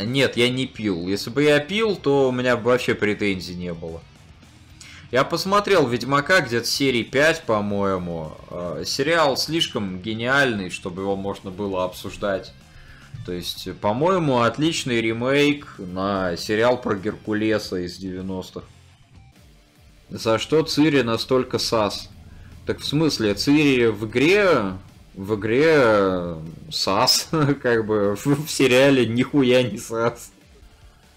Нет, я не пил. Если бы я пил, то у меня бы вообще претензий не было. Я посмотрел Ведьмака где-то серии 5, по-моему. Э, сериал слишком гениальный, чтобы его можно было обсуждать. То есть, по-моему, отличный ремейк на сериал про Геркулеса из 90-х. За что Цири настолько сас? Так в смысле, Цири в игре в игре САС, как бы в сериале нихуя не САС.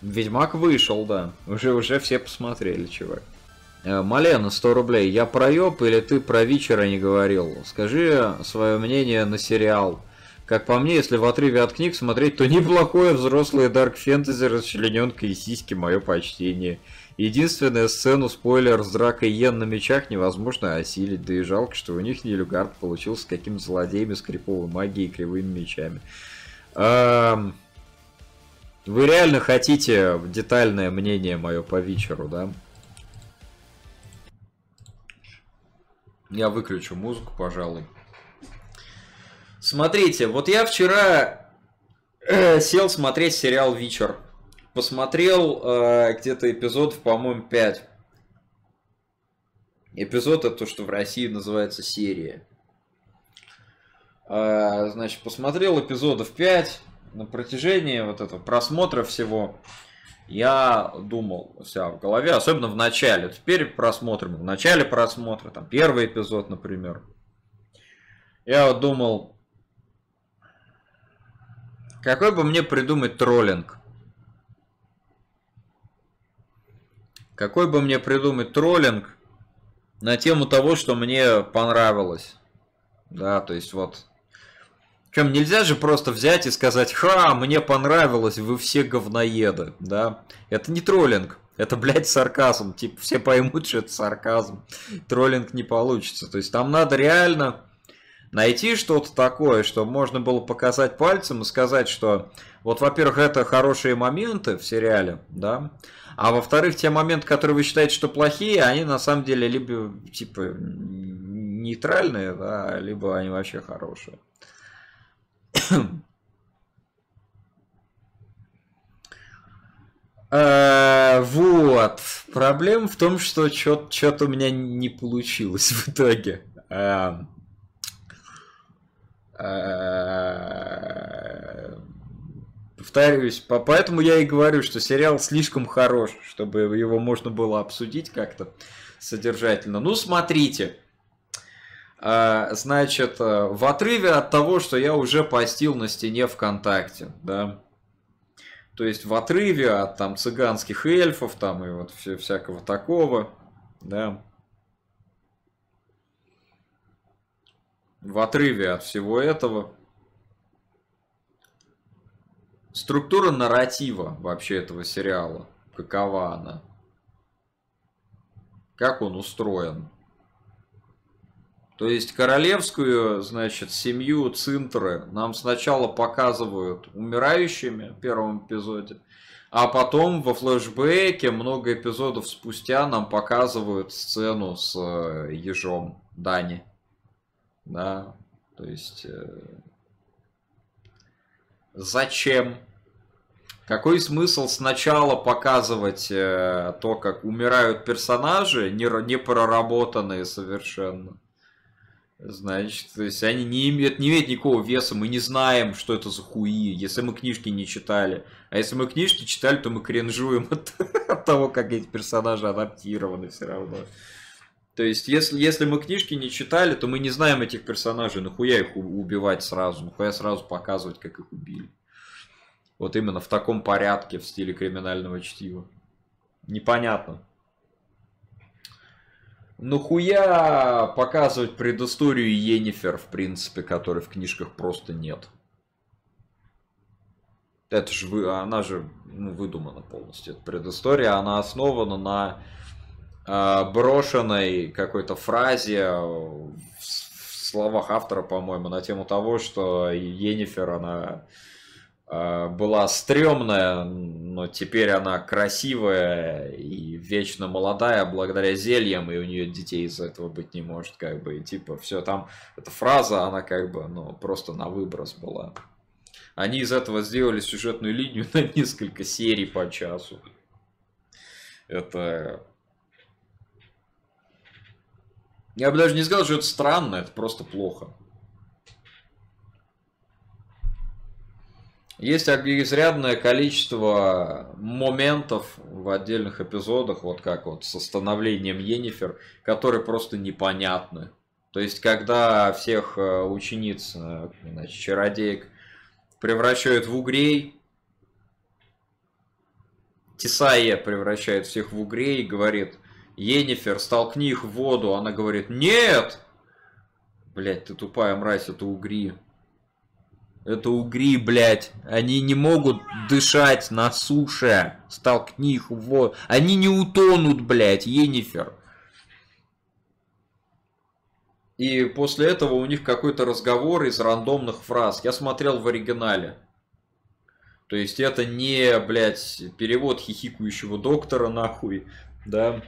Ведьмак вышел, да. Уже уже все посмотрели, чувак. Э, Малена, 100 рублей. Я проеб или ты про вечера не говорил? Скажи свое мнение на сериал. Как по мне, если в отрыве от книг смотреть, то неплохое взрослое дарк фэнтези, расчлененка и сиськи, мое почтение. Единственная сцену, спойлер, с дракой Йен на мечах невозможно осилить, да и жалко, что у них Нильфгард получился каким-то злодеями с криповой магией и кривыми мечами. Вы реально хотите детальное мнение мое по вечеру, да? Я выключу музыку, пожалуй. Смотрите, вот я вчера э, сел смотреть сериал «Вечер» посмотрел э, где-то эпизодов, по-моему, 5. Эпизод это то, что в России называется серия. Э, значит, посмотрел эпизодов 5 на протяжении вот этого просмотра всего. Я думал вся в голове, особенно в начале. Теперь просмотрим. В начале просмотра, там первый эпизод, например. Я думал, какой бы мне придумать троллинг. Какой бы мне придумать троллинг на тему того, что мне понравилось. Да, то есть вот. Чем нельзя же просто взять и сказать, ха, мне понравилось, вы все говноеды, да. Это не троллинг, это, блядь, сарказм. Типа, все поймут, что это сарказм. Троллинг не получится. То есть там надо реально найти что-то такое, что можно было показать пальцем и сказать, что вот, во-первых, это хорошие моменты в сериале, да, а во-вторых, те моменты, которые вы считаете, что плохие, они на самом деле либо типа нейтральные, да, либо они вообще хорошие. А, вот. Проблема в том, что что-то у меня не получилось в итоге. А, а, Повторюсь, поэтому я и говорю, что сериал слишком хорош, чтобы его можно было обсудить как-то содержательно. Ну, смотрите. А, значит, э, в отрыве от того, что я уже постил на стене ВКонтакте, да, то есть в отрыве от там цыганских эльфов там и вот все, всякого такого, да, в отрыве от всего этого, Структура нарратива вообще этого сериала. Какова она? Как он устроен? То есть королевскую, значит, семью Цинтры нам сначала показывают умирающими в первом эпизоде, а потом во флешбеке много эпизодов спустя нам показывают сцену с э, ежом Дани. Да, то есть э, Зачем? Какой смысл сначала показывать э, то, как умирают персонажи, не, не проработанные совершенно? Значит, то есть они не имеют, не имеют никакого веса, мы не знаем, что это за хуи, если мы книжки не читали. А если мы книжки читали, то мы кринжуем от, от того, как эти персонажи адаптированы все равно. То есть, если, если мы книжки не читали, то мы не знаем этих персонажей, нахуя их убивать сразу, нахуя сразу показывать, как их убили. Вот именно в таком порядке, в стиле криминального чтива. Непонятно. Нахуя показывать предысторию Енифер, в принципе, которой в книжках просто нет. Это же вы, она же ну, выдумана полностью. Это предыстория, она основана на брошенной какой-то фразе в словах автора, по-моему, на тему того, что Енифер, она э, была стрёмная, но теперь она красивая и вечно молодая благодаря зельям, и у нее детей из-за этого быть не может, как бы, и типа, все там, эта фраза, она как бы, ну, просто на выброс была. Они из этого сделали сюжетную линию на несколько серий по часу. Это... Я бы даже не сказал, что это странно, это просто плохо. Есть изрядное количество моментов в отдельных эпизодах, вот как вот с остановлением Енифер, которые просто непонятны. То есть, когда всех э, учениц, э, значит, чародеек превращают в угрей, Тесая превращает всех в угрей и говорит, Енифер, столкни их в воду. Она говорит, нет! Блять, ты тупая мразь, это угри. Это угри, блядь. Они не могут дышать на суше. Столкни их в воду. Они не утонут, блядь, Енифер. И после этого у них какой-то разговор из рандомных фраз. Я смотрел в оригинале. То есть это не, блядь, перевод хихикующего доктора, нахуй, да.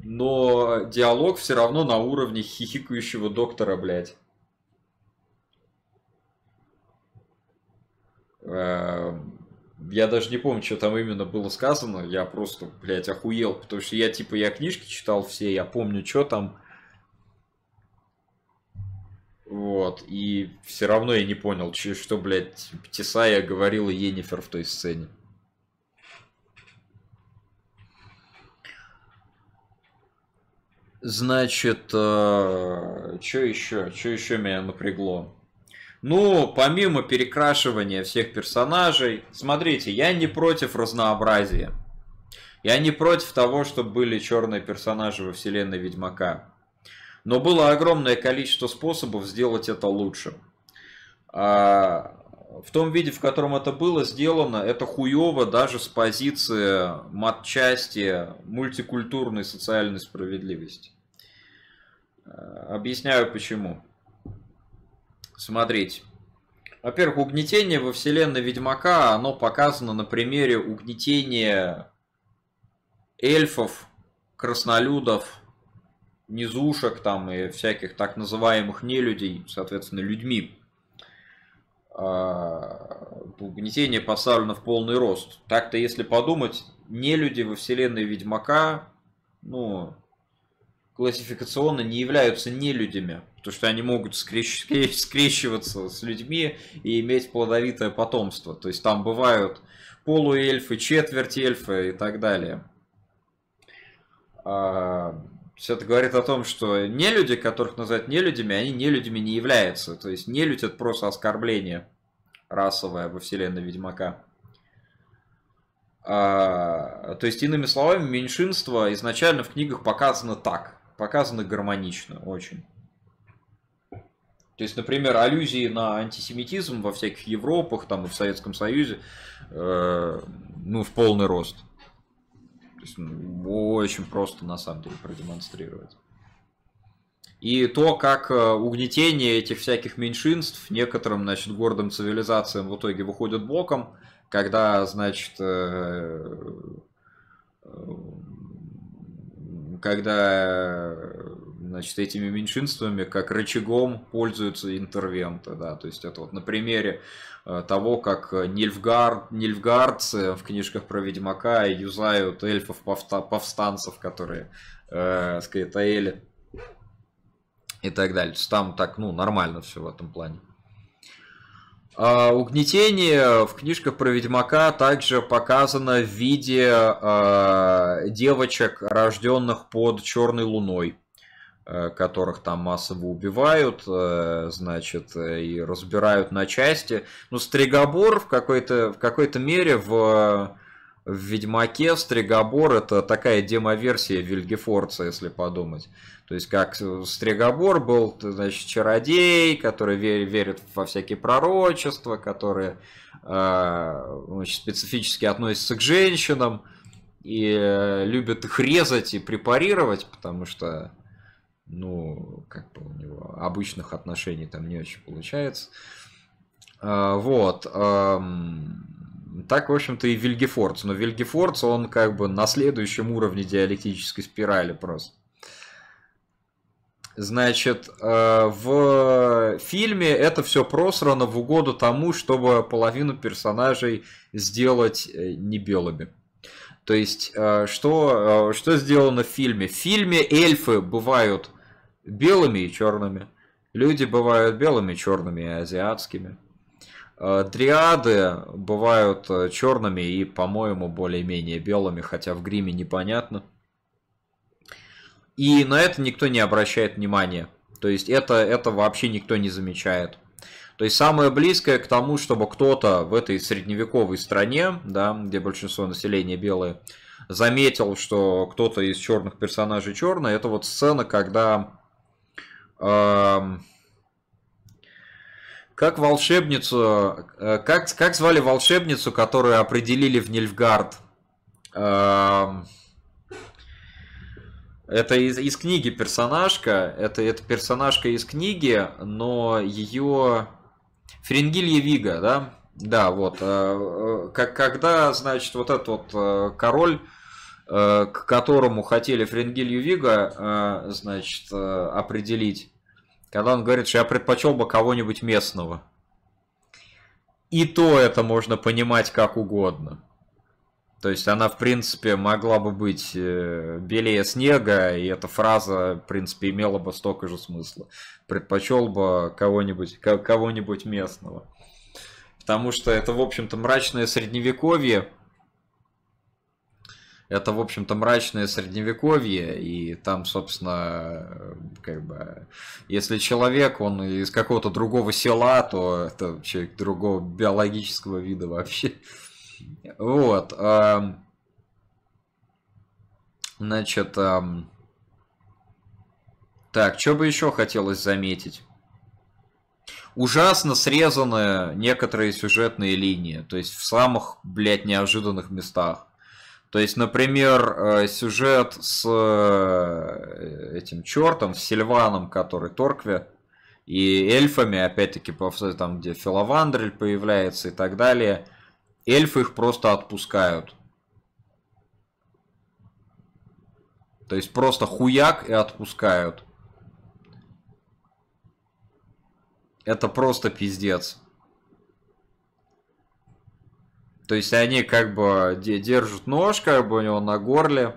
Но диалог все равно на уровне хихикающего доктора, блядь. Эм, я даже не помню, что там именно было сказано. Я просто, блядь, охуел. Потому что я, типа, я книжки читал все, я помню, что там. Вот. И все равно я не понял, что, блядь, Тесая говорила Енифер в той сцене. Значит, э, что еще? Что еще меня напрягло? Ну, помимо перекрашивания всех персонажей, смотрите, я не против разнообразия. Я не против того, чтобы были черные персонажи во вселенной Ведьмака. Но было огромное количество способов сделать это лучше. А в том виде, в котором это было сделано, это хуево даже с позиции матчасти мультикультурной социальной справедливости. А, объясняю почему. Смотрите. Во-первых, угнетение во вселенной Ведьмака, оно показано на примере угнетения эльфов, краснолюдов, низушек там и всяких так называемых нелюдей, соответственно, людьми. А, угнетение поставлено в полный рост. Так-то, если подумать, нелюди во вселенной Ведьмака, ну, классификационно не являются нелюдями, потому что они могут скрещ... скрещиваться с людьми и иметь плодовитое потомство. То есть там бывают полуэльфы, четверть эльфы и так далее. А... Все это говорит о том, что нелюди, которых называют нелюдями, они нелюдями не являются. То есть нелюдь это просто оскорбление расовое во вселенной Ведьмака. А, то есть, иными словами, меньшинство изначально в книгах показано так показаны гармонично очень. То есть, например, аллюзии на антисемитизм во всяких Европах, там и в Советском Союзе, э, ну, в полный рост. То есть, ну, очень просто, на самом деле, продемонстрировать. И то, как э, угнетение этих всяких меньшинств некоторым, значит, гордым цивилизациям в итоге выходит боком, когда, значит, э, когда значит, этими меньшинствами как рычагом пользуются интервенты. Да? То есть это вот на примере э, того, как Нильфгард, нильфгардцы в книжках про Ведьмака юзают эльфов-повстанцев, которые, э, сказать, Аэли и так далее. Там так, ну, нормально все в этом плане. А, угнетение в книжках про Ведьмака также показано в виде э, девочек, рожденных под Черной Луной, э, которых там массово убивают, э, значит, и разбирают на части. Ну, Стригобор в какой-то в какой-то мере в в Ведьмаке Стригобор это такая демоверсия Вильгефорца, если подумать. То есть, как Стригобор был, значит, чародей, который верит, во всякие пророчества, которые э, значит, специфически относятся к женщинам и э, любят их резать и препарировать, потому что, ну, как бы у него обычных отношений там не очень получается. Э, вот. Так, в общем-то, и Вильгефордс. Но Вильгефордс, он как бы на следующем уровне диалектической спирали просто. Значит, э, в фильме это все просрано в угоду тому, чтобы половину персонажей сделать э, не белыми. То есть, э, что, что сделано в фильме? В фильме эльфы бывают белыми и черными. Люди бывают белыми, черными и азиатскими. Дриады бывают черными и, по-моему, более-менее белыми, хотя в гриме непонятно. И на это никто не обращает внимания. То есть это, это вообще никто не замечает. То есть самое близкое к тому, чтобы кто-то в этой средневековой стране, да, где большинство населения белые, заметил, что кто-то из черных персонажей черный, это вот сцена, когда э, как волшебницу, э, как, как звали волшебницу, которую определили в Нильфгард? Э, это из, из книги персонажка, это, это персонажка из книги, но ее... Ференгилья Вига, да? Да, вот. Э, э, как, когда, значит, вот этот вот э, король, к которому хотели Френгилью Вига, значит, определить, когда он говорит, что я предпочел бы кого-нибудь местного. И то это можно понимать как угодно. То есть она, в принципе, могла бы быть э, белее снега, и эта фраза, в принципе, имела бы столько же смысла. Предпочел бы кого-нибудь кого-нибудь местного. Потому что это, в общем-то, мрачное средневековье. Это, в общем-то, мрачное средневековье, и там, собственно, как бы, если человек, он из какого-то другого села, то это человек другого биологического вида вообще. Вот. Значит, так, что бы еще хотелось заметить? Ужасно срезаны некоторые сюжетные линии, то есть в самых, блядь, неожиданных местах. То есть, например, э, сюжет с э, этим чертом, с Сильваном, который Торкве, и эльфами, опять-таки, там, где Филовандрель появляется и так далее – эльфы их просто отпускают. То есть просто хуяк и отпускают. Это просто пиздец. То есть они как бы держат нож как бы у него на горле.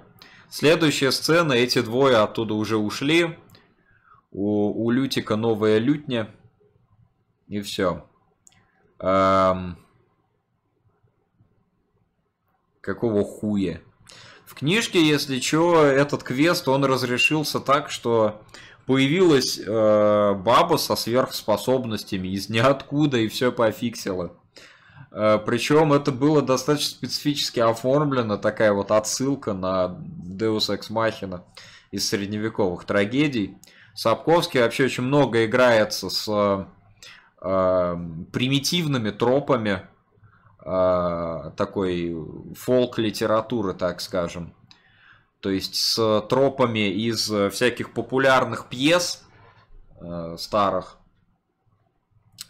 Следующая сцена, эти двое оттуда уже ушли. У, у Лютика новая лютня. И все. Эм... Какого хуя? В книжке, если что, этот квест, он разрешился так, что появилась э, баба со сверхспособностями из ниоткуда и все пофиксила. Э, причем это было достаточно специфически оформлено, такая вот отсылка на Deus Ex Machina из средневековых трагедий. Сапковский вообще очень много играется с э, примитивными тропами такой фолк-литературы, так скажем. То есть с тропами из всяких популярных пьес э, старых,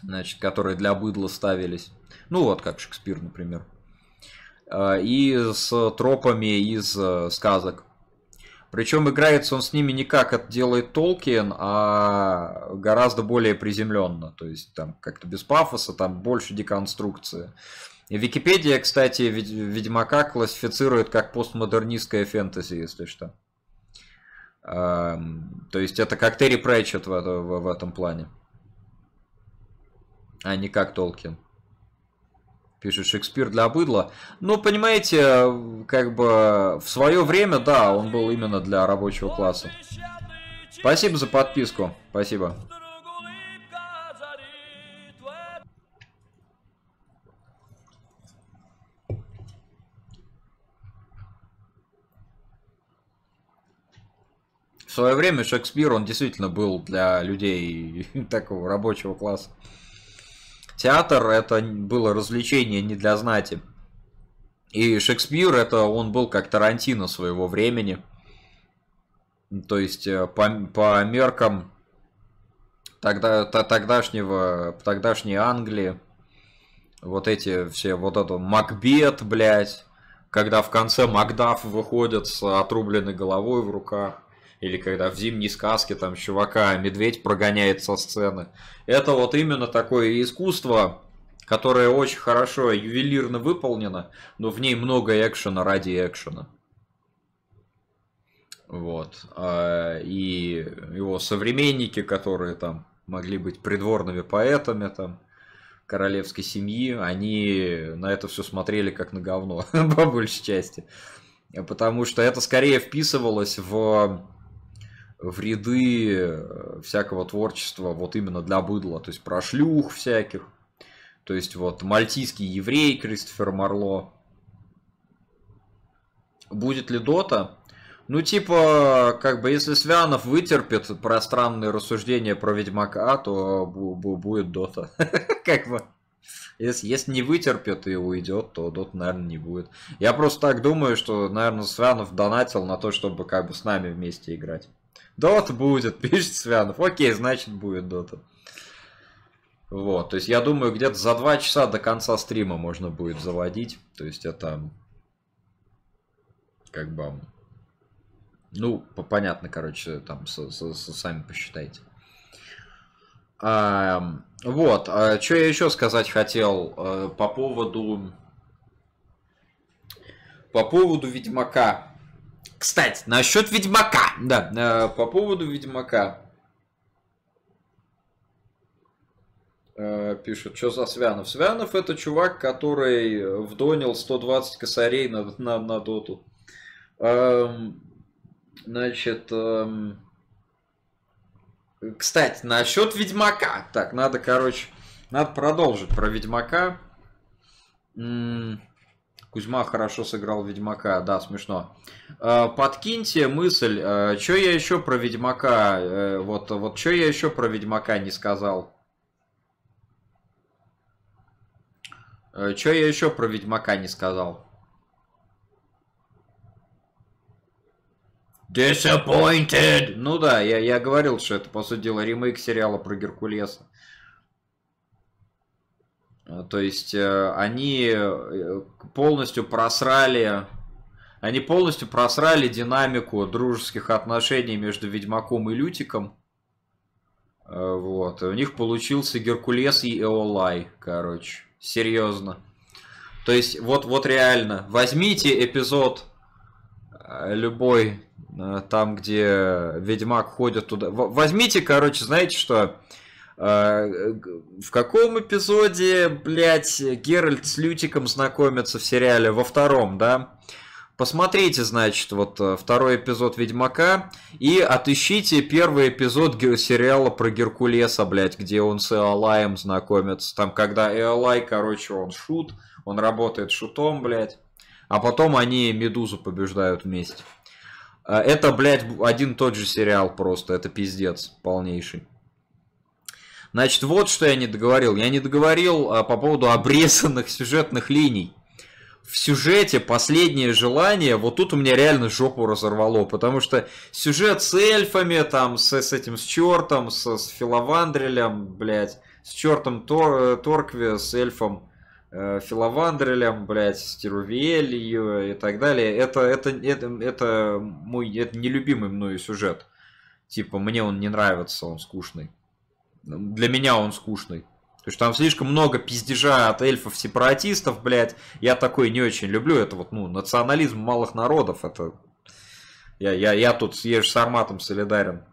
значит, которые для быдла ставились. Ну вот, как Шекспир, например. Э, и с тропами из э, сказок. Причем играется он с ними не как это делает Толкин, а гораздо более приземленно. То есть там как-то без пафоса, там больше деконструкции. Википедия, кстати, Ведьмака классифицирует как постмодернистское фэнтези, если что. То есть это как Терри Прэчет в, в, в этом плане. А не как Толкин. Пишет Шекспир для быдла. Ну, понимаете, как бы в свое время, да, он был именно для рабочего класса. Спасибо за подписку. Спасибо. Свое время Шекспир, он действительно был для людей такого рабочего класса. Театр это было развлечение не для знати. И Шекспир это он был как Тарантино своего времени. То есть э, по, по меркам тогда, тогдашнего, тогдашней Англии, вот эти все, вот это Макбет, блядь, когда в конце Макдаф выходит с отрубленной головой в руках Или когда в зимней сказке там чувака медведь прогоняет со сцены. Это вот именно такое искусство, которое очень хорошо ювелирно выполнено, но в ней много экшена ради экшена. Вот. А, и его современники, которые там могли быть придворными поэтами, там, королевской семьи, они на это все смотрели как на говно, по большей части. Потому что это скорее вписывалось в, в ряды всякого творчества вот именно для быдла, то есть про шлюх всяких. То есть вот мальтийский еврей Кристофер Марло. Будет ли Дота? Ну, типа, как бы, если Свянов вытерпит пространные рассуждения про Ведьмака, то будет Дота. Как бы. Если, если не вытерпит и уйдет, то Дота, наверное, не будет. Я просто так думаю, что, наверное, Свянов донатил на то, чтобы как бы с нами вместе играть. Дота будет, пишет Свянов. Окей, значит будет Дота. Вот, то есть я думаю, где-то за два часа до конца стрима можно будет заводить. То есть это как бы ну, понятно, короче, там с, с, с, сами посчитайте. А, вот, а, что я еще сказать хотел а, по поводу по поводу Ведьмака. Кстати, насчет Ведьмака, да, а, по поводу Ведьмака. А, пишут, что за Свянов. Свянов это чувак, который вдонил 120 косарей на, на, на доту. Значит, эм... кстати, насчет Ведьмака. Так, надо, короче, надо продолжить про Ведьмака. М-м- Кузьма хорошо сыграл Ведьмака, да, смешно. Э, подкиньте мысль, э, что я еще про Ведьмака, э, вот, вот что я еще про Ведьмака не сказал. Что я еще про Ведьмака не сказал? Disappointed! Ну да, я, я говорил, что это, по сути дела, ремейк сериала про Геркулеса. А, то есть э, они э, полностью просрали, они полностью просрали динамику дружеских отношений между Ведьмаком и Лютиком. Э, вот. у них получился Геркулес и Эолай, короче. Серьезно. То есть, вот, вот реально, возьмите эпизод любой Э, там, где Ведьмак ходит туда. Возьмите, короче, знаете что? Э, в каком эпизоде, блядь, Геральт с Лютиком знакомится в сериале? Во втором, да? Посмотрите, значит, вот э, второй эпизод Ведьмака и отыщите первый эпизод сериала про Геркулеса, блядь, где он с Эолаем знакомится. Там, когда Эолай, короче, он шут, он работает шутом, блядь. А потом они Медузу побеждают вместе. А, это, блядь, один тот же сериал просто. Это пиздец полнейший. Значит, вот что я не договорил. Я не договорил а, по поводу обрезанных сюжетных линий. В сюжете последнее желание, вот тут у меня реально жопу разорвало, потому что сюжет с эльфами, там, с, с этим, с чертом, с, с Филовандрелем, блядь, с чертом Тор, Торкви, с эльфом, э, Филовандрелем, блядь, Стерувелью и так далее. Это, это, это, это мой это нелюбимый мною сюжет. Типа, мне он не нравится, он скучный. Для меня он скучный. То есть там слишком много пиздежа от эльфов-сепаратистов, блядь. Я такой не очень люблю. Это вот, ну, национализм малых народов. Это... Я, я, я тут съешь с Арматом солидарен.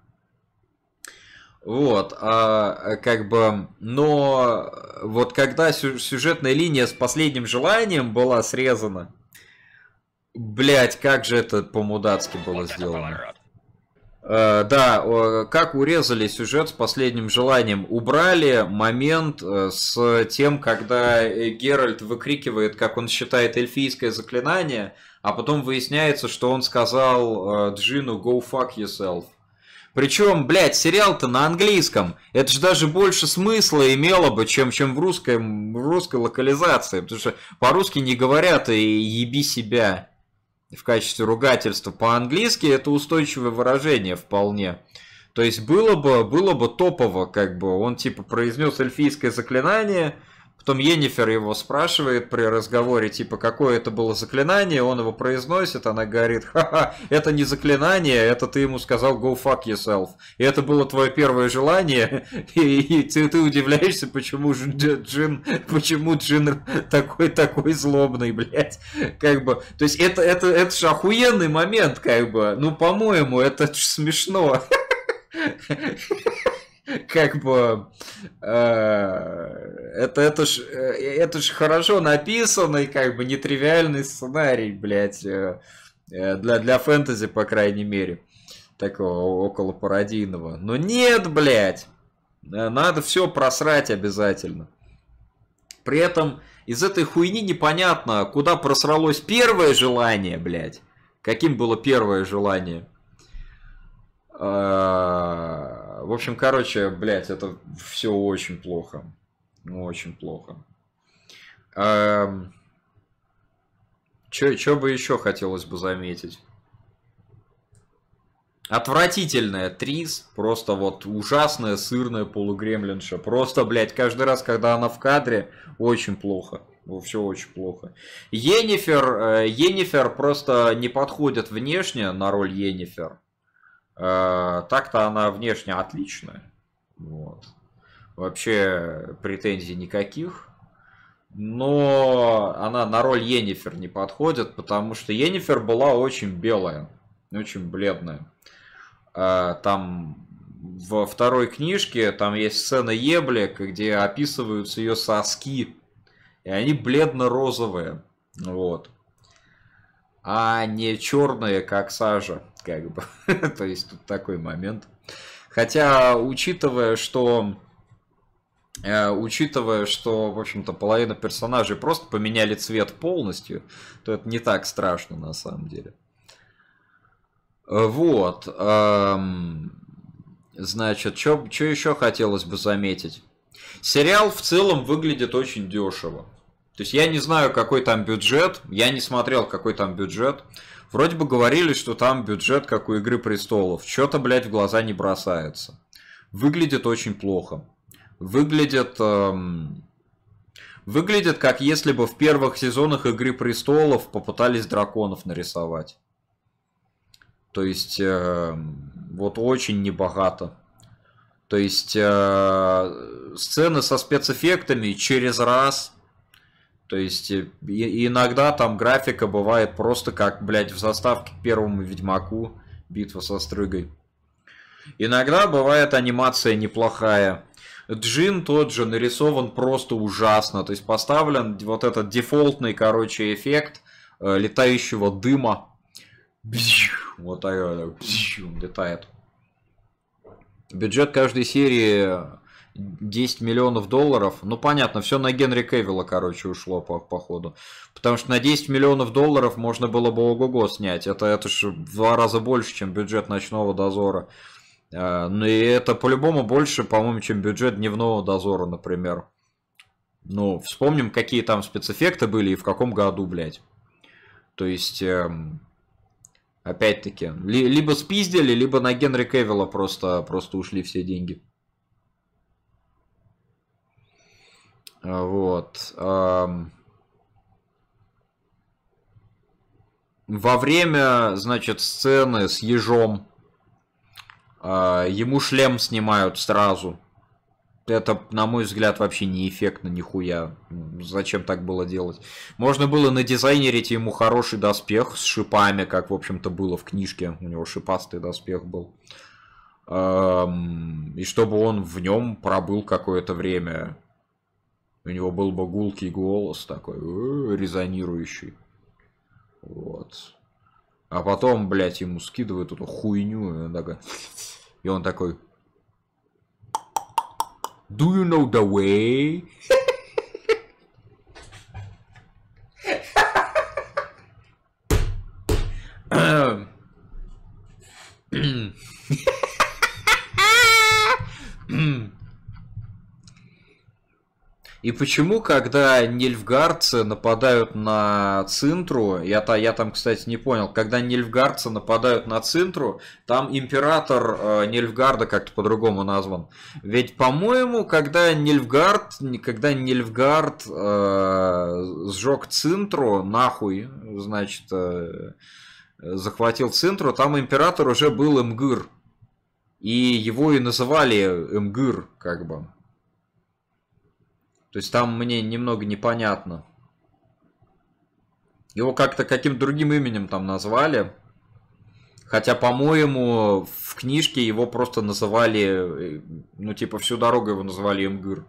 Вот, а, как бы, но вот когда сюжетная линия с последним желанием была срезана, блять, как же это по-мудацки было сделано. Uh, да, как урезали сюжет с последним желанием. Убрали момент э, с тем, когда Геральт выкрикивает, как он считает эльфийское заклинание, а потом выясняется, что он сказал э, Джину «Go fuck yourself». Причем, блядь, сериал-то на английском. Это же даже больше смысла имело бы, чем, чем в, русской, в русской локализации. Потому что по-русски не говорят и еби себя в качестве ругательства. По-английски это устойчивое выражение вполне. То есть было бы, было бы топово, как бы он типа произнес эльфийское заклинание, Потом Енифер его спрашивает при разговоре, типа, какое это было заклинание, он его произносит, она говорит, ха-ха, это не заклинание, это ты ему сказал go fuck yourself. И это было твое первое желание, и, и ты, ты удивляешься, почему Джин, почему Джин такой, такой злобный, блядь. Как бы, то есть это, это, это же охуенный момент, как бы, ну, по-моему, это ж смешно. как бы э, это это ж э, это ж хорошо написанный как бы нетривиальный сценарий блядь э, для для фэнтези по крайней мере такого около пародийного. Но нет блядь надо все просрать обязательно. При этом из этой хуйни непонятно куда просралось первое желание блядь. Каким было первое желание в общем, короче, блядь, это все очень плохо. Очень плохо. Эм... Что бы еще хотелось бы заметить? Отвратительная Трис, просто вот ужасная сырная полугремлинша. Просто, блядь, каждый раз, когда она в кадре, очень плохо. Все очень плохо. Енифер, э, Енифер просто не подходит внешне на роль Енифер. Э, так-то она внешне отличная. Вот. Вообще претензий никаких. Но она на роль Енифер не подходит, потому что Енифер была очень белая, очень бледная. Э, там во второй книжке там есть сцена Еблик, где описываются ее соски. И они бледно-розовые. Вот. А не черные, как сажа как бы. То есть тут такой момент. Хотя, учитывая, что э, учитывая, что, в общем-то, половина персонажей просто поменяли цвет полностью, то это не так страшно на самом деле. Вот. Эм, значит, что еще хотелось бы заметить? Сериал в целом выглядит очень дешево. То есть я не знаю, какой там бюджет, я не смотрел, какой там бюджет. Вроде бы говорили, что там бюджет, как у Игры Престолов. Что-то, блядь, в глаза не бросается. Выглядит очень плохо. Выглядит... Эм... Выглядит, как если бы в первых сезонах Игры Престолов попытались драконов нарисовать. То есть, э, вот очень небогато. То есть, э, сцены со спецэффектами через раз то есть э, иногда там графика бывает просто как, блядь, в заставке первому Ведьмаку битва со стрыгой. Иногда бывает анимация неплохая. Джин тот же нарисован просто ужасно. То есть поставлен вот этот дефолтный, короче, эффект э, летающего дыма. Вот так летает. Бюджет каждой серии 10 миллионов долларов. Ну, понятно, все на Генри Кевилла, короче, ушло по, по ходу. Потому что на 10 миллионов долларов можно было бы ого-го снять. Это, это же в два раза больше, чем бюджет ночного дозора. А, ну и это по-любому больше, по-моему, чем бюджет дневного дозора, например. Ну, вспомним, какие там спецэффекты были и в каком году, блядь. То есть, эм, опять-таки, ли, либо спиздили, либо на Генри Кевилла просто, просто ушли все деньги. Вот. Во время, значит, сцены с ежом а, ему шлем снимают сразу. Это, на мой взгляд, вообще не эффектно, нихуя. Зачем так было делать? Можно было надизайнерить ему хороший доспех с шипами, как, в общем-то, было в книжке. У него шипастый доспех был. И чтобы он в нем пробыл какое-то время. У него был бы гулкий голос такой, э, резонирующий. Вот. А потом, блядь, ему скидывают эту хуйню, и он такой... И он такой... Do you know the way? И почему, когда нильфгардцы нападают на Цинтру, я, -то, я там, кстати, не понял, когда нильфгардцы нападают на Цинтру, там император э, Нильфгарда как-то по-другому назван. Ведь, по-моему, когда Нильфгард, когда Нильфгард э, сжег Цинтру, нахуй, значит, э, захватил Цинтру, там император уже был Эмгыр. И его и называли Эмгыр, как бы. То есть там мне немного непонятно. Его как-то каким-то другим именем там назвали. Хотя, по-моему, в книжке его просто называли, ну, типа, всю дорогу его называли Эмгыр.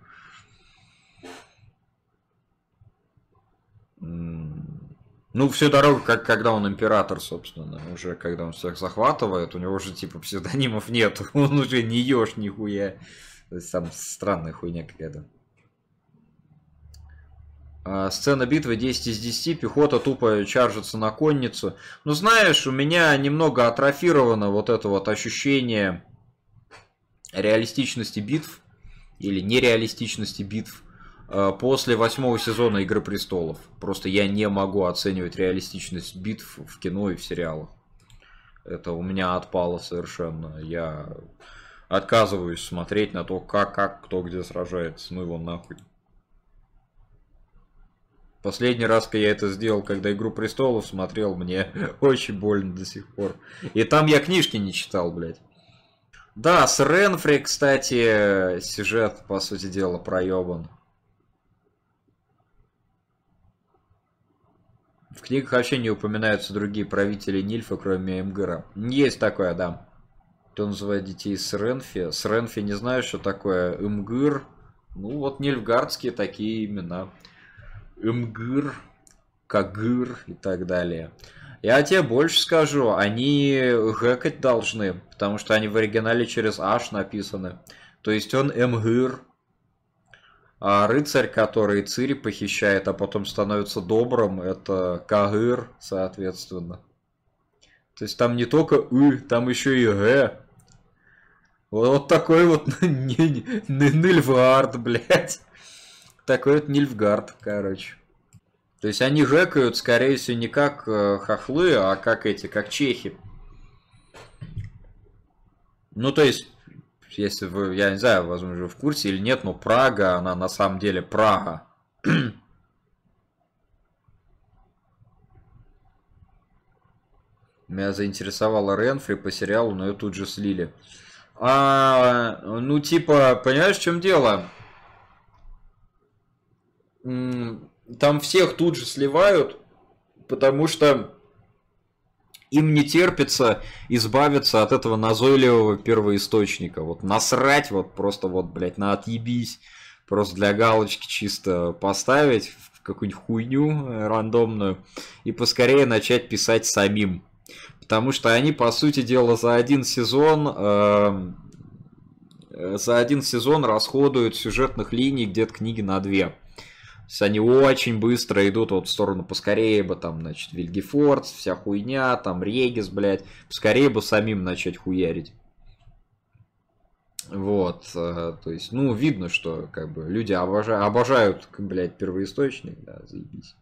Ну, всю дорогу, как когда он император, собственно, уже когда он всех захватывает, у него же типа псевдонимов нет, он уже не ешь нихуя. То есть там странная хуйня какая-то. А, сцена битвы 10 из 10, пехота тупо чаржится на конницу. Ну знаешь, у меня немного атрофировано вот это вот ощущение реалистичности битв или нереалистичности битв а, после восьмого сезона Игры Престолов. Просто я не могу оценивать реалистичность битв в кино и в сериалах. Это у меня отпало совершенно. Я отказываюсь смотреть на то, как, как кто где сражается. Ну его нахуй. Последний раз, когда я это сделал, когда Игру Престолов смотрел, мне очень больно до сих пор. И там я книжки не читал, блядь. Да, с Ренфри, кстати, сюжет, по сути дела, проебан. В книгах вообще не упоминаются другие правители Нильфа, кроме Эмгыра. Есть такое, да. Кто называет детей с Ренфи? С Ренфи не знаю, что такое Эмгыр. Ну, вот Нильфгардские такие имена. Мгр, Кагыр и так далее. Я тебе больше скажу, они гэкать должны, потому что они в оригинале через H написаны. То есть он Мгыр, а рыцарь, который Цири похищает, а потом становится добрым, это Кагыр, соответственно. То есть там не только «ы», там еще и «г». Вот такой вот Нильфгард, блядь. Такой вот Нильфгард, короче. То есть они жекают, скорее всего, не как э, хохлы, а как эти, как чехи. Ну, то есть, если вы, я не знаю, возможно, в курсе или нет, но Прага, она на самом деле Прага. Меня заинтересовала Ренфри по сериалу, но ее тут же слили. А, ну, типа, понимаешь, в чем дело? Там всех тут же сливают, потому что им не терпится избавиться от этого назойливого первоисточника. Вот насрать, вот просто вот, блядь, на отъебись. Просто для галочки чисто поставить в какую-нибудь хуйню рандомную и поскорее начать писать самим. Потому что они, по сути дела, за один сезон э, за один сезон расходуют сюжетных линий где-то книги на две они очень быстро идут вот в сторону поскорее бы там, значит, Вильгефорд, вся хуйня, там Регис, блядь, поскорее бы самим начать хуярить. Вот, э, то есть, ну, видно, что, как бы, люди обожают, обожают блядь, первоисточник, да, заебись.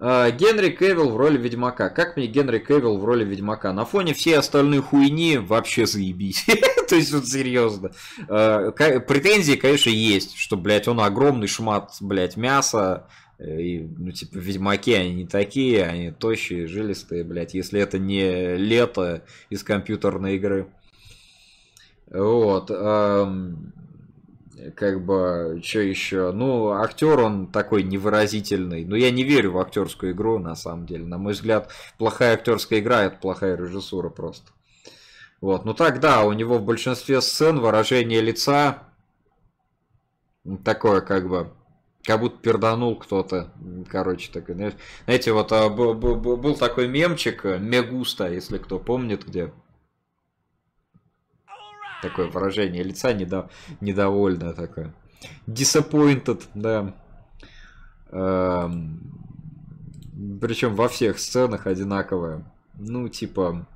А, Генри Кевилл в роли Ведьмака. Как мне Генри Кевилл в роли Ведьмака? На фоне всей остальной хуйни вообще заебись. То есть, вот серьезно. А, претензии, конечно, есть, что, блядь, он огромный шмат, блядь, мяса. Э, и, ну, типа, ведьмаки, они не такие, они тощие, жилистые, блядь, если это не лето из компьютерной игры. Вот как бы, что еще? Ну, актер он такой невыразительный. Но я не верю в актерскую игру, на самом деле. На мой взгляд, плохая актерская игра это плохая режиссура просто. Вот, ну так да, у него в большинстве сцен выражение лица такое как бы, как будто перданул кто-то, короче, такой, знаете, вот а, был такой мемчик Мегуста, если кто помнит, где Такое выражение лица недо... недовольное такое. Disappointed, да. Эм... Причем во всех сценах одинаковое. Ну, типа...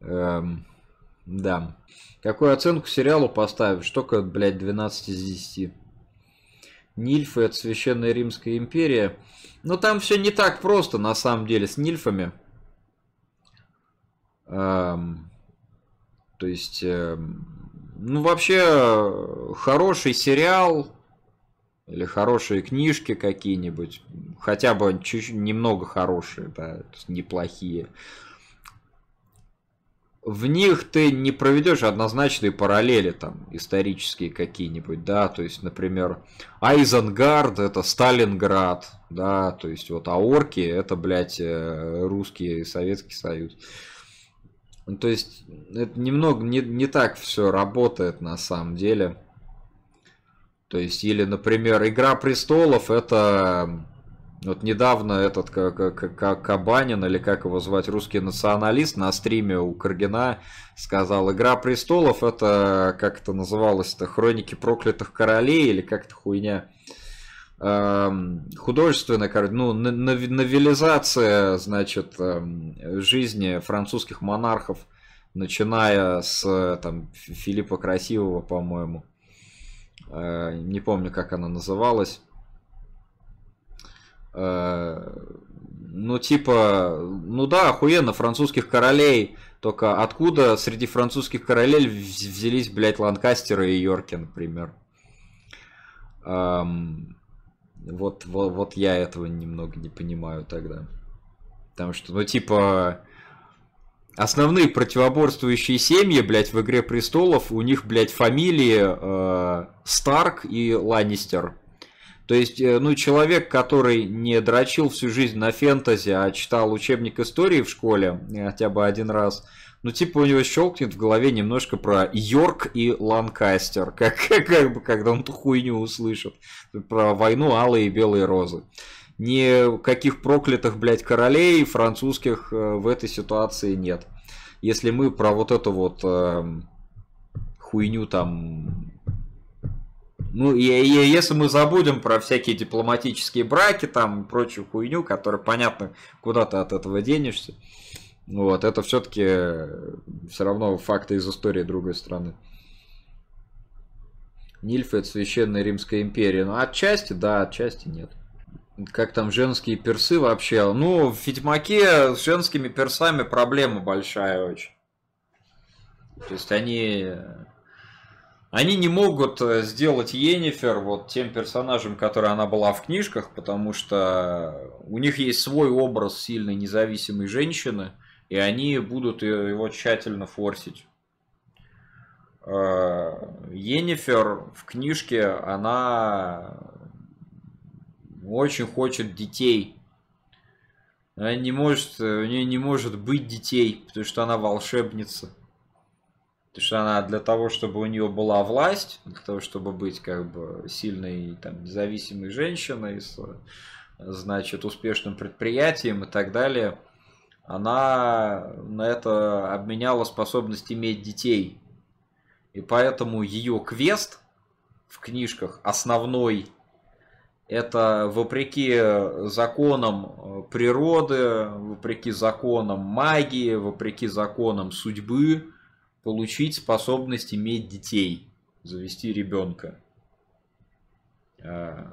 Эм... Да. Какую оценку сериалу поставишь? Только, блядь, 12 из 10. Нильфы это Священная Римская империя. Но там все не так просто, на самом деле, с нильфами. Эм, то есть, эм, ну, вообще, хороший сериал или хорошие книжки какие-нибудь, хотя бы чуть-чуть немного хорошие, да, неплохие в них ты не проведешь однозначные параллели там исторические какие-нибудь, да, то есть, например, Айзенгард это Сталинград, да, то есть вот аорки это, блядь, э, русский Советский Союз. То есть это немного не, не так все работает на самом деле. То есть, или, например, Игра престолов это вот недавно этот Кабанин, или как его звать, русский националист, на стриме у Каргина сказал, «Игра престолов» это, как это называлось это «Хроники проклятых королей» или как-то хуйня. Эм, художественная, ну, новелизация, значит, эм, жизни французских монархов, начиная с там, Филиппа Красивого, по-моему. Э, не помню, как она называлась. Э, ну, типа, ну да, охуенно, французских королей. Только откуда среди французских королей взялись, блядь, Ланкастеры и Йорки, например? Эм, вот, вот, вот я этого немного не понимаю тогда. Потому что, ну, типа, основные противоборствующие семьи, блядь, в Игре Престолов, у них, блядь, фамилии э, Старк и Ланнистер. То есть, э, ну, человек, который не дрочил всю жизнь на фэнтези, а читал учебник истории в школе э, хотя бы один раз, ну, типа, у него щелкнет в голове немножко про Йорк и Ланкастер, как, как бы, когда он ту хуйню услышит, про войну алые и белые розы. Никаких проклятых, блядь, королей французских э, в этой ситуации нет. Если мы про вот эту вот э, хуйню там ну, и, и если мы забудем про всякие дипломатические браки, там, прочую хуйню, которая, понятно, куда ты от этого денешься, вот, это все-таки все равно факты из истории другой страны. Нильфы это священная Римская империя. Ну, отчасти, да, отчасти нет. Как там женские персы вообще? Ну, в Ведьмаке с женскими персами проблема большая очень. То есть они они не могут э, сделать Йеннифер вот тем персонажем, который она была в книжках, потому что у них есть свой образ сильной независимой женщины, и они будут его тщательно форсить. Э, в книжке, она очень хочет детей. Она не может, у нее не может быть детей, потому что она волшебница. Потому что она для того, чтобы у нее была власть, для того, чтобы быть как бы сильной, там, независимой женщиной с, значит, успешным предприятием и так далее, она на это обменяла способность иметь детей. И поэтому ее квест в книжках основной это вопреки законам природы, вопреки законам магии, вопреки законам судьбы, получить способность иметь детей, завести ребенка. А,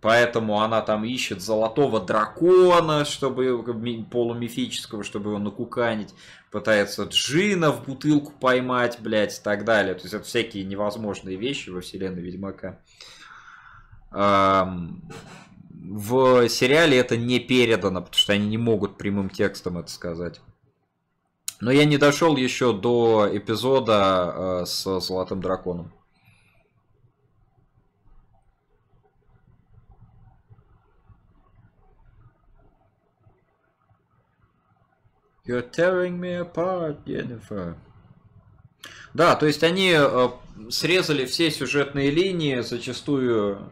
поэтому она там ищет золотого дракона, чтобы полумифического, чтобы его накуканить. Пытается джина в бутылку поймать, блядь, и так далее. То есть это всякие невозможные вещи во вселенной Ведьмака. В сериале это не передано, потому что они не могут прямым текстом это сказать. Но я не дошел еще до эпизода э, с Золотым Драконом. You're tearing me apart, Jennifer. Да, то есть они э, срезали все сюжетные линии, зачастую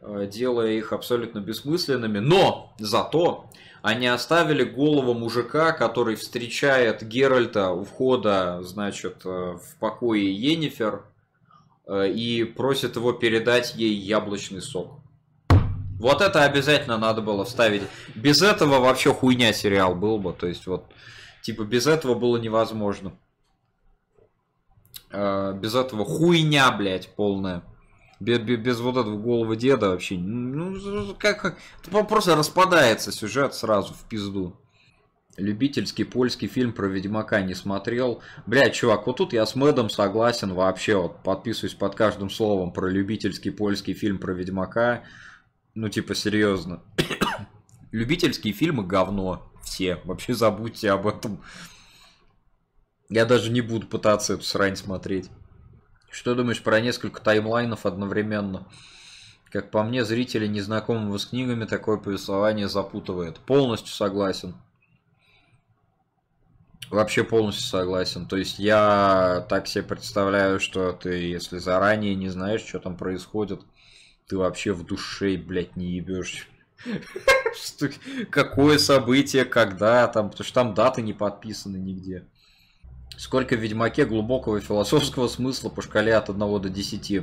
э, делая их абсолютно бессмысленными, но зато они оставили голову мужика, который встречает Геральта у входа, значит, э, в покое Енифер и просит его передать ей яблочный сок. Вот это обязательно надо было вставить. Без этого вообще хуйня сериал был бы. То есть вот, типа, без этого было невозможно. Э, без этого хуйня, блядь, полная. Без, без, без вот этого головы деда вообще. Ну, как, как... Просто распадается сюжет сразу в пизду. Любительский польский фильм про Ведьмака не смотрел. Бля, чувак, вот тут я с Мэдом согласен вообще. Вот подписываюсь под каждым словом про любительский польский фильм про Ведьмака. Ну, типа, серьезно. Любительские фильмы говно. Все. Вообще забудьте об этом. Я даже не буду пытаться эту срань смотреть. Что думаешь про несколько таймлайнов одновременно? Как по мне, зрители, незнакомого с книгами, такое повествование запутывает. Полностью согласен. Вообще полностью согласен. То есть я так себе представляю, что ты, если заранее не знаешь, что там происходит, ты вообще в душе, блядь, не ебешь. Какое событие, когда там, потому что там даты не подписаны нигде. Сколько в Ведьмаке глубокого философского смысла по шкале от 1 до 10?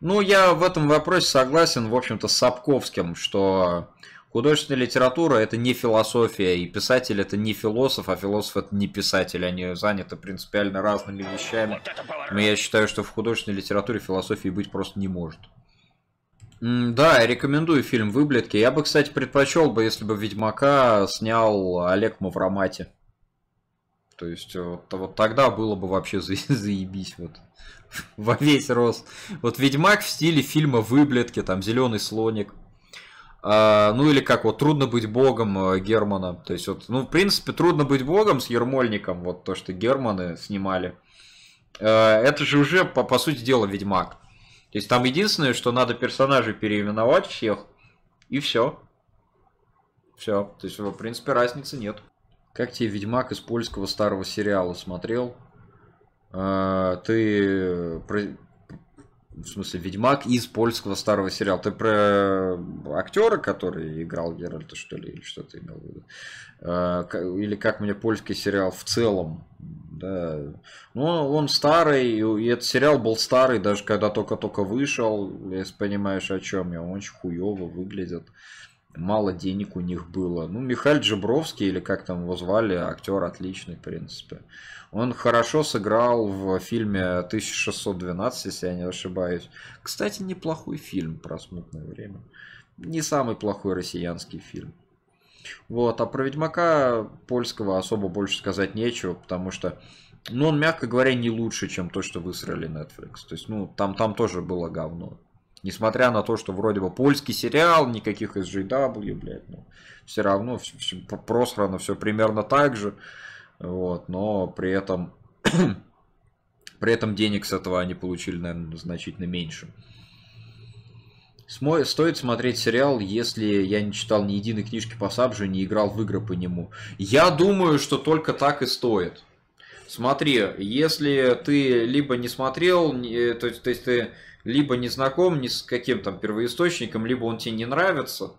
Ну, я в этом вопросе согласен, в общем-то, с Сапковским, что художественная литература это не философия, и писатель это не философ, а философ это не писатель. Они заняты принципиально разными вещами. Но я считаю, что в художественной литературе философии быть просто не может. Да, рекомендую фильм «Выблетки». Я бы, кстати, предпочел бы, если бы «Ведьмака» снял Олег Мавромати. То есть вот, вот тогда было бы вообще за, заебись вот во весь рост. Вот Ведьмак в стиле фильма Выблетки, там Зеленый слоник. А, ну или как вот Трудно быть богом э, Германа. То есть вот, ну в принципе Трудно быть богом с Ермольником, вот то, что Германы снимали. А, это же уже по, по сути дела Ведьмак. То есть там единственное, что надо персонажей переименовать всех, и все. Все. То есть, в принципе, разницы нет. Как тебе Ведьмак из польского старого сериала смотрел? А, ты. В смысле, Ведьмак из польского старого сериала. Ты про актера, который играл Геральта, что ли, или что ты имел в виду? А, или как мне польский сериал в целом? Да. Ну, он старый, и этот сериал был старый, даже когда только-только вышел, если понимаешь, о чем я. Он очень хуево выглядит мало денег у них было. Ну, Михаил Джебровский, или как там его звали, актер отличный, в принципе. Он хорошо сыграл в фильме 1612, если я не ошибаюсь. Кстати, неплохой фильм про смутное время. Не самый плохой россиянский фильм. Вот, а про Ведьмака польского особо больше сказать нечего, потому что, ну, он, мягко говоря, не лучше, чем то, что высрали Netflix. То есть, ну, там, там тоже было говно. Несмотря на то, что вроде бы польский сериал, никаких SJW, блядь, ну, все равно все, все просрано, все примерно так же. Вот, но при этом, при этом денег с этого они получили, наверное, значительно меньше. Стоит смотреть сериал, если я не читал ни единой книжки по Сабжу, не играл в игры по нему. Я думаю, что только так и стоит. Смотри, если ты либо не смотрел, то, то есть ты либо не знаком ни с каким там первоисточником, либо он тебе не нравится,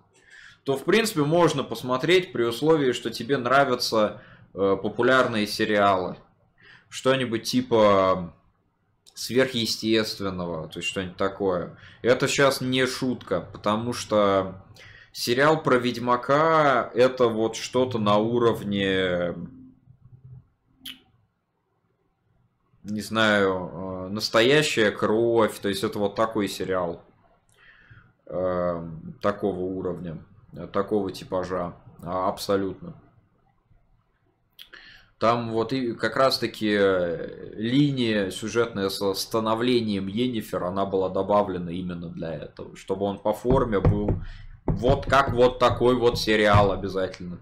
то в принципе можно посмотреть при условии, что тебе нравятся э, популярные сериалы. Что-нибудь типа сверхъестественного, то есть что-нибудь такое. Это сейчас не шутка, потому что сериал про Ведьмака это вот что-то на уровне не знаю, э, настоящая кровь, то есть это вот такой сериал э, такого уровня, такого типажа, а, абсолютно. Там вот и как раз таки э, линия сюжетная со становлением Енифер, она была добавлена именно для этого, чтобы он по форме был вот как вот такой вот сериал обязательно.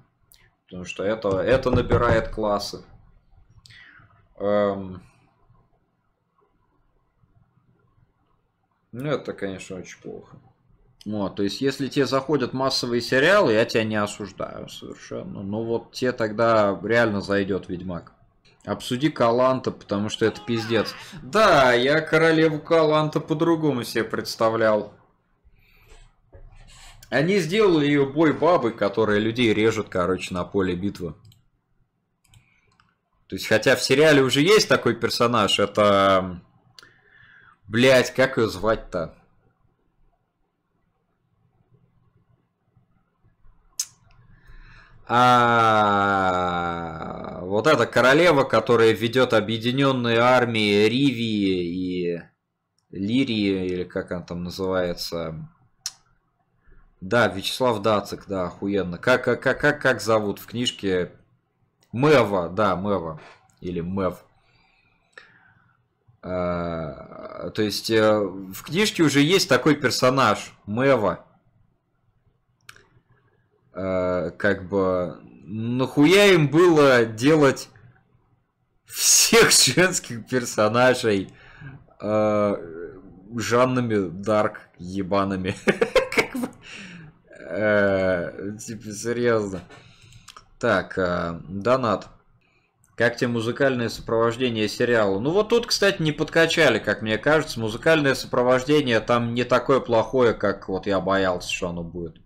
Потому что это, это набирает классы. Эм, Ну, это, конечно, очень плохо. Вот, то есть, если те заходят массовые сериалы, я тебя не осуждаю совершенно. Но вот те тогда реально зайдет Ведьмак. Обсуди Каланта, потому что это пиздец. Да, я королеву Каланта по-другому себе представлял. Они сделали ее бой бабы, которая людей режет, короче, на поле битвы. То есть, хотя в сериале уже есть такой персонаж, это Блять, как ее звать-то? А, вот эта королева, которая ведет объединенные армии Ривии и Лирии, или как она там называется. Да, Вячеслав Дацик, да, охуенно. Как, как, как, как зовут в книжке? Мэва, да, Мэва. Или Мэв. А, то есть э, в книжке уже есть такой персонаж, Мэва. А, как бы, нахуя им было делать всех женских персонажей а, Жаннами Дарк ебаными? Э, типа, серьезно. Так, донат. Как тебе музыкальное сопровождение сериала? Ну вот тут, кстати, не подкачали, как мне кажется. Музыкальное сопровождение там не такое плохое, как вот я боялся, что оно будет.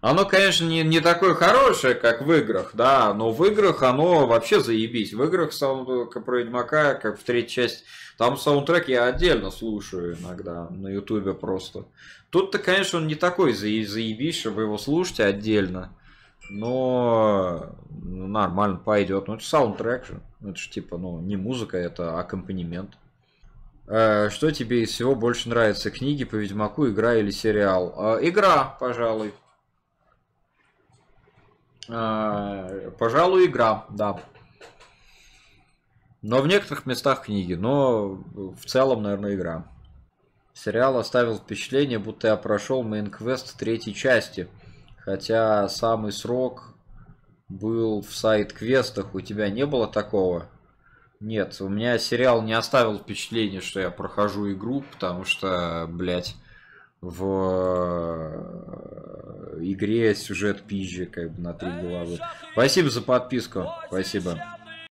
Оно, конечно, не, не такое хорошее, как в играх, да, но в играх оно вообще заебись. В играх саунд про Ведьмака, как в третьей части, там саундтрек я отдельно слушаю иногда на ютубе просто. Тут-то, конечно, он не такой заебись, чтобы его слушать отдельно но ну, нормально пойдет. Ну, это саундтрек же. Это же типа, ну, не музыка, это аккомпанемент. Э, что тебе из всего больше нравится? Книги по Ведьмаку, игра или сериал? Э, игра, пожалуй. Э, пожалуй, игра, да. Но в некоторых местах книги, но в целом, наверное, игра. Сериал оставил впечатление, будто я прошел main-квест третьей части – Хотя самый сок был в side-квестах. У тебя не было такого? Нет, у меня сериал не оставил впечатления, что я прохожу игру, потому что, блядь, в э, игре сюжет пизжи, как бы на три головы. Спасибо за подписку. Спасибо.